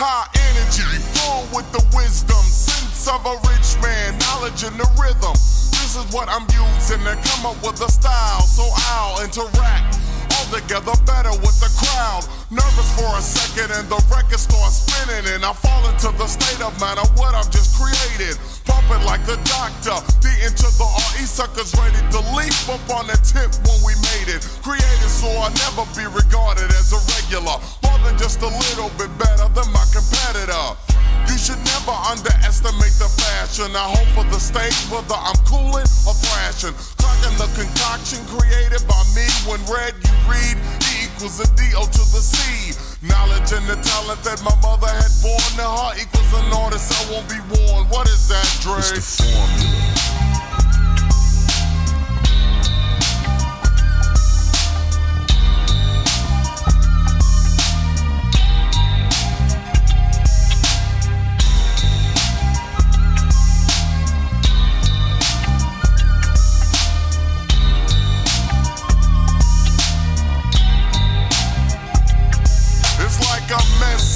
High energy, full with the wisdom, sense of a rich man, knowledge in the rhythm. This is what I'm using to come up with a style, so I'll interact all together better with the crowd. Nervous for a second and the record starts spinning and I fall into the state of mind of what I've just created. Pumping like the doctor, the into the RE suckers ready to leap up on the tip when we made it. Created so I'll never be regarded as a regular, just a little bit better than my competitor. You should never underestimate the fashion. I hope for the stage, whether I'm cooling or thrashing. Clocking the concoction created by me. When red, you read E equals a D-O to the C. Knowledge and the talent that my mother had born to her equals an artist I won't be worn. What is that, Dre? It's the formula.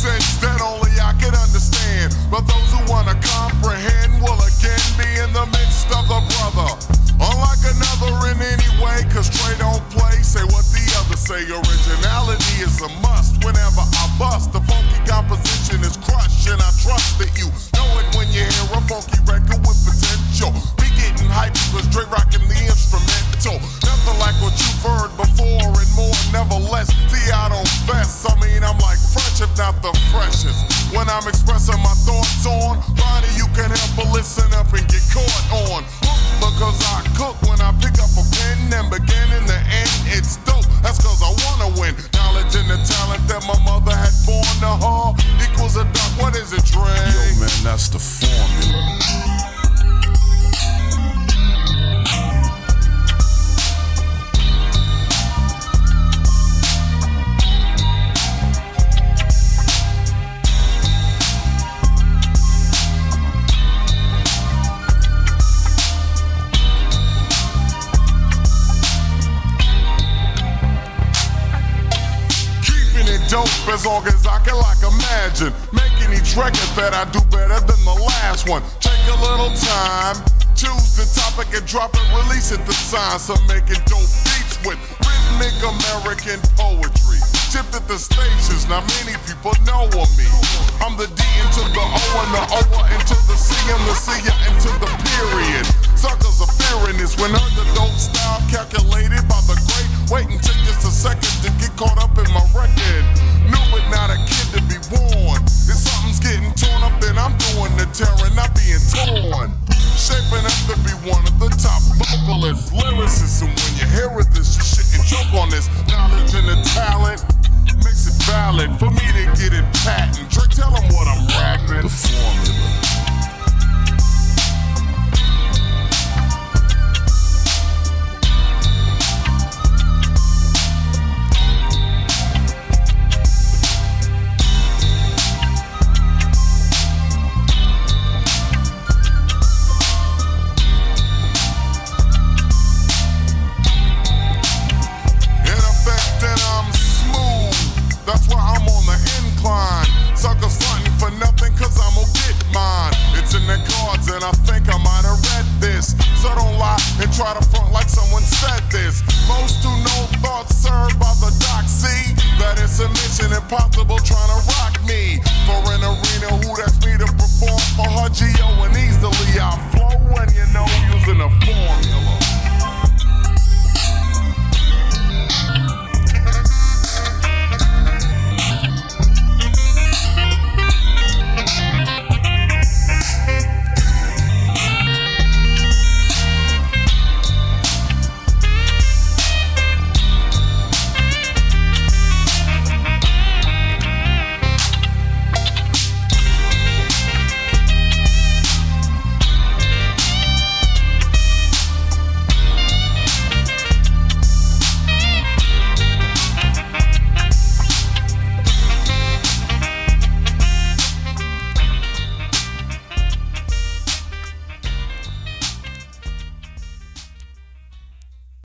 Message that only I can understand. But those who wanna comprehend will again be in the midst of the brother. Unlike another in any way, cause Trey don't play, say what the others say. Originality is a must whenever I nevertheless. See, I don't vest. I mean, I'm like fresh, if not the freshest. When I'm expressing my thoughts on, Ronnie, you can help but listen up and get caught on. Because I cook dope as long as I can like imagine. Making each record that I do better than the last one. Take a little time, choose the topic and drop it, release it the science of making dope beats with rhythmic American poetry. Shipped at the stations, now many people know of me. I'm the D into the O and the O into the C and the C into the period. Suckers are fearing this when dope style calculated by the torn. Shaping up to be one of the top vocalists, lyricists, and when you hear it, this you shouldn't on this knowledge and the talent. Incline. Suckers frontin' for nothing, cause I'm gonna get mine. It's in the cards, and I think I might have read this. So don't lie and try to front like someone said this. Most who know thoughts served by the doc see that it's a mission impossible